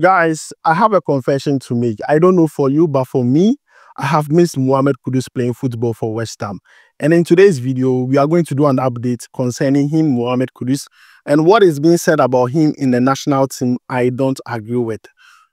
Guys, I have a confession to make. I don't know for you, but for me, I have missed Mohamed Kudus playing football for West Ham. And in today's video, we are going to do an update concerning him, Mohamed Kudus, and what is being said about him in the national team I don't agree with.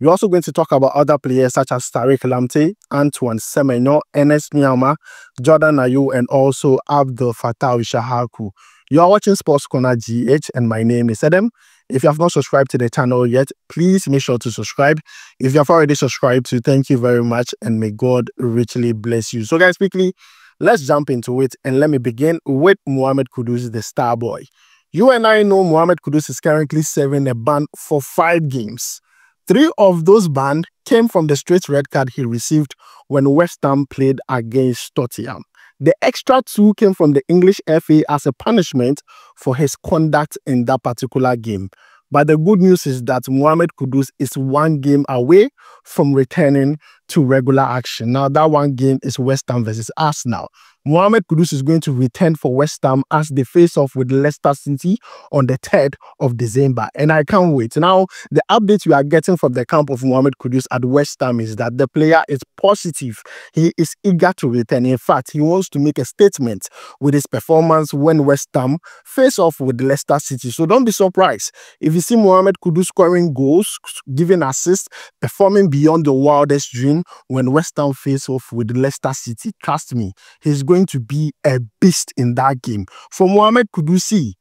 We're also going to talk about other players such as Tariq Lamptey, Antoine Semenyo, Ernest Nuamah, Jordan Ayew, and also Abdul Fatawu Issahaku. You are watching Sports Corner GH, and my name is Adam. If you have not subscribed to the channel yet, please make sure to subscribe. If you have already subscribed to, thank you very much and may God richly bless you. So guys, quickly, let's jump into it and let me begin with Mohamed Kudus, the star boy. You and I know Mohamed Kudus is currently serving a ban for five games. Three of those bans came from the straight red card he received when West Ham played against Tottenham. The extra two came from the English FA as a punishment for his conduct in that particular game. But the good news is that Mohamed Kudus is one game away from returning to regular action. Now, that one game is West Ham versus Arsenal. Mohamed Kudus is going to return for West Ham as they face off with Leicester City on the 3rd of December. And I can't wait. Now, the update we are getting from the camp of Mohamed Kudus at West Ham is that the player is positive. He is eager to return. In fact, he wants to make a statement with his performance when West Ham face off with Leicester City. So don't be surprised if you see Mohamed Kudus scoring goals, giving assists, performing beyond the wildest dream when West Ham face off with Leicester City. Trust me, he's going to be a beast in that game. For Mohamed Kudusi,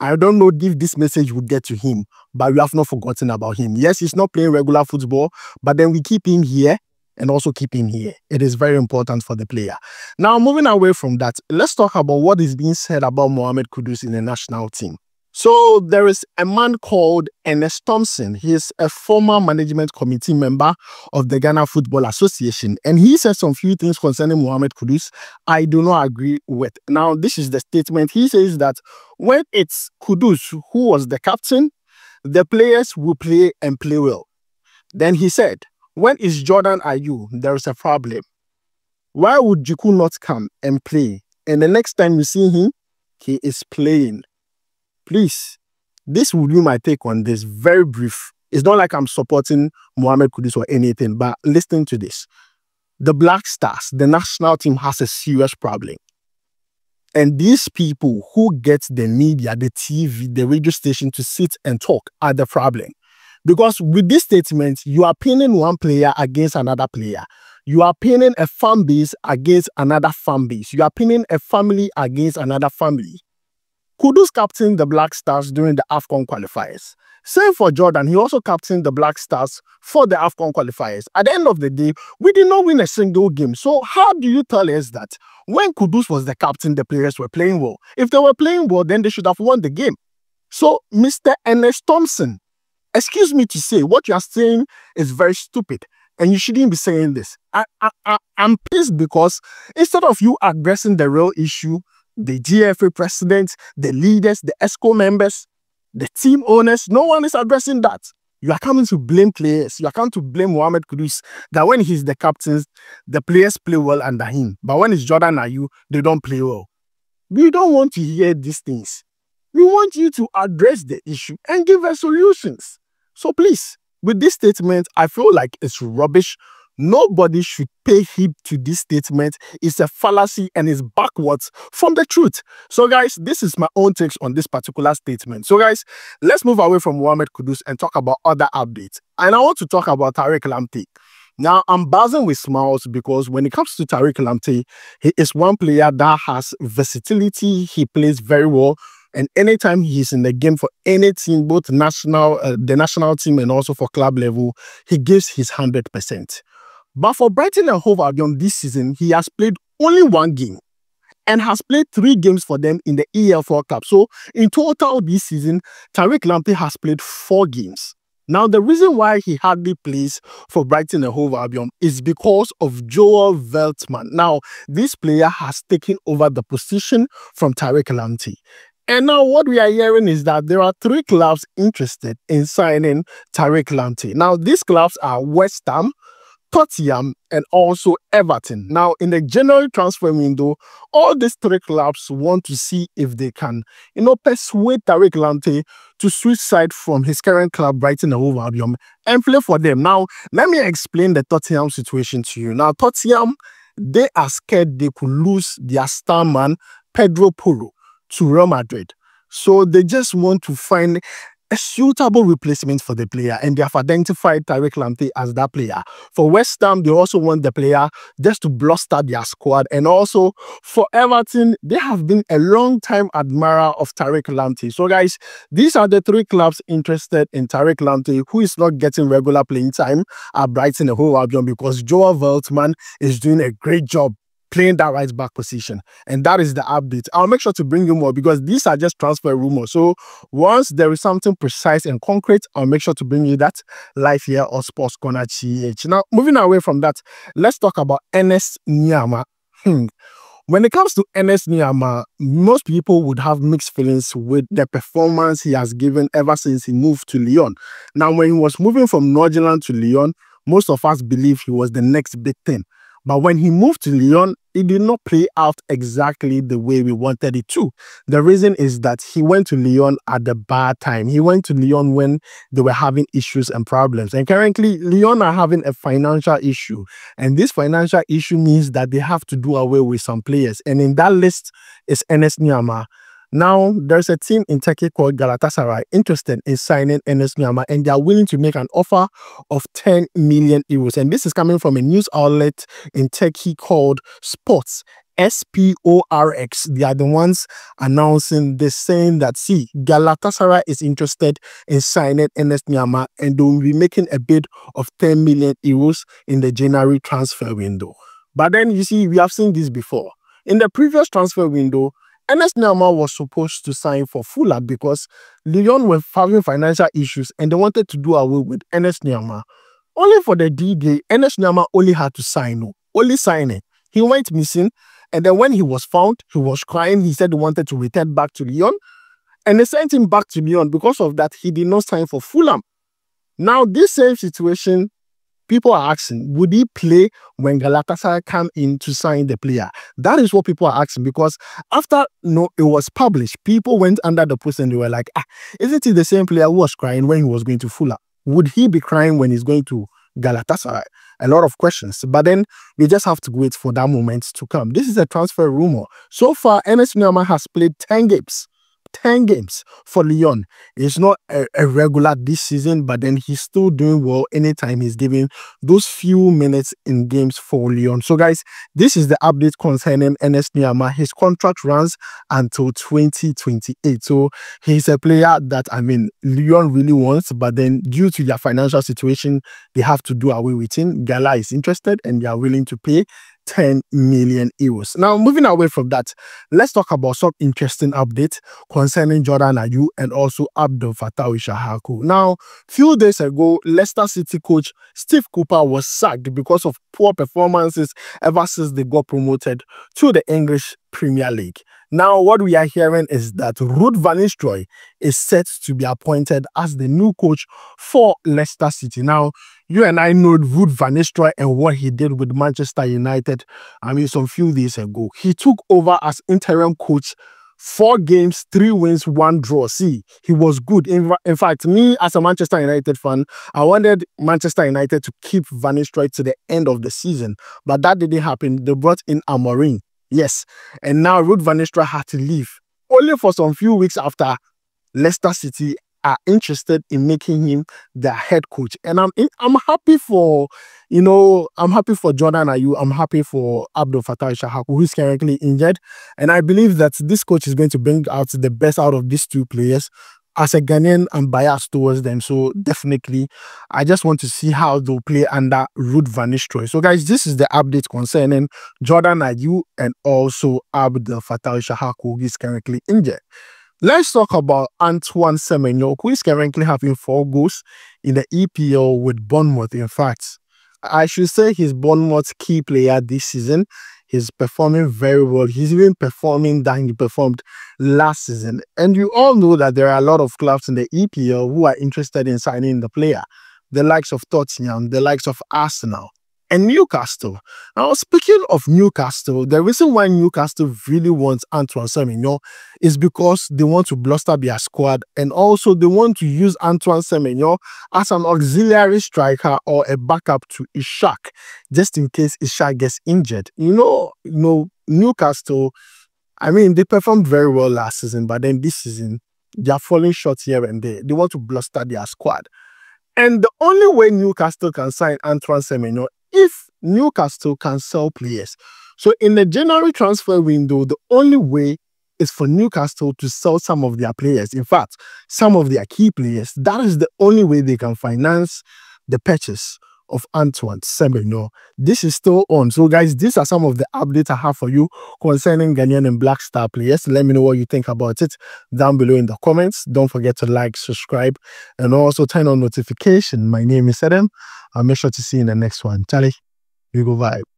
I don't know if this message will get to him, but we have not forgotten about him. Yes, he's not playing regular football, but then we keep him here and also keep him here. It is very important for the player. Now, moving away from that, let's talk about what is being said about Mohamed Kudus in the national team. So there is a man called Ernest Thompson. He is a former management committee member of the Ghana Football Association. And he said some few things concerning Mohamed Kudus I do not agree with. Now, this is the statement. He says that when it's Kudus who was the captain, the players will play and play well. Then he said, when it's Jordan Ayew, there is a problem. Why would Djiku not come and play? And the next time you see him, he is playing. Please, this will be my take on this. Very brief. It's not like I'm supporting Mohamed Kudus or anything, but listen to this. The Black Stars, the national team, has a serious problem. And these people who get the media, the TV, the radio station to sit and talk are the problem. Because with this statement, you are pinning one player against another player. You are pinning a fan base against another fan base. You are pinning a family against another family. Kudus captained the Black Stars during the AFCON qualifiers. Same for Jordan, he also captained the Black Stars for the AFCON qualifiers. At the end of the day, we did not win a single game. So how do you tell us that when Kudus was the captain, the players were playing well? If they were playing well, then they should have won the game. So, Mr. Ernest Thompson, excuse me to say, what you are saying is very stupid. And you shouldn't be saying this. I, I, I, I'm pissed because instead of you addressing the real issue, the GFA president, the leaders, the ExCo members, the team owners, no one is addressing that. You are coming to blame players. You are coming to blame Mohamed Kudus that when he's the captain, the players play well under him. But when it's Jordan Ayew, they don't play well. We don't want to hear these things. We want you to address the issue and give us solutions. So please, with this statement, I feel like it's rubbish Nobody should pay heed to this statement. It's a fallacy and it's backwards from the truth. So, guys, this is my own takes on this particular statement. So, guys, let's move away from Mohamed Kudus and talk about other updates. And I want to talk about Tariq Lamptey. Now, I'm buzzing with smiles because when it comes to Tariq Lamptey, he is one player that has versatility. He plays very well. And anytime he's in the game for any team, both national, uh, the national team and also for club level, he gives his 100%. But for Brighton and Hove Albion this season, he has played only one game and has played three games for them in the EFL Cup. So in total this season, Tariq Lamptey has played four games. Now, the reason why he hardly plays for Brighton and Hove Albion is because of Joel Veltman. Now, this player has taken over the position from Tariq Lamptey. And now what we are hearing is that there are three clubs interested in signing Tariq Lamptey. Now, these clubs are West Ham, Tottenham, and also Everton. Now, in the January transfer window, all these three clubs want to see if they can, you know, persuade Tariq Lamptey to switch side from his current club, Brighton and Hove Albion, and play for them. Now, let me explain the Tottenham situation to you. Now, Tottenham, they are scared they could lose their star man, Pedro Porro, to Real Madrid. So they just want to find a suitable replacement for the player, and they have identified Tariq Lamptey as that player. For West Ham, they also want the player just to bluster their squad, and also for Everton, they have been a long time admirer of Tariq Lamptey. So, guys, these are the three clubs interested in Tariq Lamptey, who is not getting regular playing time at Brighton and Hove Albion because Joel Veltman is doing a great job playing that right back position. And that is the update. I'll make sure to bring you more because these are just transfer rumors. So once there is something precise and concrete, I'll make sure to bring you that live here on Sports Corner GH. Now, moving away from that, let's talk about Ernest Nuamah. When it comes to Ernest Nuamah, most people would have mixed feelings with the performance he has given ever since he moved to Lyon. Now, when he was moving from Nordsjælland to Lyon, most of us believe he was the next big thing. But when he moved to Lyon, it did not play out exactly the way we wanted it to. The reason is that he went to Lyon at the bad time. He went to Lyon when they were having issues and problems. And currently, Lyon are having a financial issue. And this financial issue means that they have to do away with some players. And in that list is Ernest Nuamah. Now, there's a team in Turkey called Galatasaray interested in signing Ernest Nuamah, and they are willing to make an offer of 10 million euros. And this is coming from a news outlet in Turkey called Sports. SPORX, they are the ones announcing this, saying that, see, Galatasaray is interested in signing Ernest Nuamah and they will be making a bid of 10 million euros in the January transfer window. But then, you see, we have seen this before. In the previous transfer window, Ernest Nuamah was supposed to sign for Fulham because Lyon were having financial issues and they wanted to do away with Ernest Nuamah. Only for the D-Day, Ernest Nuamah only had to sign, oh, only signing. He went missing and then when he was found, he was crying. He said he wanted to return back to Lyon and they sent him back to Lyon. Because of that, he did not sign for Fulham. Now, this same situation people are asking, would he play when Galatasaray come in to sign the player? That is what people are asking because after you know, it was published, people went under the post and they were like, ah, isn't he the same player who was crying when he was going to Fulham? Would he be crying when he's going to Galatasaray? A lot of questions. But then we just have to wait for that moment to come. This is a transfer rumor. So far, Ernest Nuamah has played 10 games 10 games for Lyon. It's not a, a, regular this season, but then he's still doing well anytime he's giving those few minutes in games for Lyon. So, guys, this is the update concerning Ernest Nuamah. His contract runs until 2028. So, he's a player that, I mean, Lyon really wants, but then due to their financial situation, they have to do away with him. Gala is interested and they are willing to pay 10 million euros. Now, moving away from that, let's talk about some interesting updates concerning Jordan Ayew and also Abdul Fatawu Issahaku. Now, few days ago, Leicester City coach Steve Cooper was sacked because of poor performances ever since they got promoted to the English Premier League. Now, what we are hearing is that Ruud van Nistelrooy is set to be appointed as the new coach for Leicester City. Now, you and I know Ruud van Nistelrooy and what he did with Manchester United, I mean, some few days ago. He took over as interim coach four games, three wins, one draw. See, he was good. In, in fact, me as a Manchester United fan, I wanted Manchester United to keep Van Nistelrooy to the end of the season, but that didn't happen. They brought in Amorim. Yes. And now Ruud van had to leave only for some few weeks after Leicester City are interested in making him their head coach. And I'm I'm happy for, you know, I'm happy for Jordan Ayew. I'm happy for Abdul Fatawu Issahaku, who's currently injured. And I believe that this coach is going to bring out the best out of these two players as a Ghanaian, I'm biased towards them. So definitely, I just want to see how they'll play under Ruud van Nistelrooy. So guys, this is the update concerning Jordan Ayew and also Abdul Fatawu Issahaku, who is currently injured. Let's talk about Antoine Semenyo, who is currently having four goals in the EPL with Bournemouth. In fact, I should say he's Bournemouth's key player this season. He's performing very well. He's even performing than he performed last season. And you all know that there are a lot of clubs in the EPL who are interested in signing the player. The likes of Tottenham, the likes of Arsenal, and Newcastle. Now, speaking of Newcastle, the reason why Newcastle really wants Antoine Semenyo is because they want to bluster their squad and also they want to use Antoine Semenyo as an auxiliary striker or a backup to Isak, just in case Isak gets injured. You know, you know, Newcastle, I mean, they performed very well last season, but then this season, they are falling short here and there. They want to bluster their squad. And the only way Newcastle can sign Antoine Semenyo if Newcastle can sell players. So in the January transfer window, the only way is for Newcastle to sell some of their players. In fact, some of their key players. That is the only way they can finance the purchase of Antoine Semenyo. This is still on. So, guys, these are some of the updates I have for you concerning Ghanaian and Black Star players. Let me know what you think about it down below in the comments. Don't forget to like, subscribe, and also turn on notification. My name is Adam. I'll make sure to see you in the next one. Charlie, you go vibe.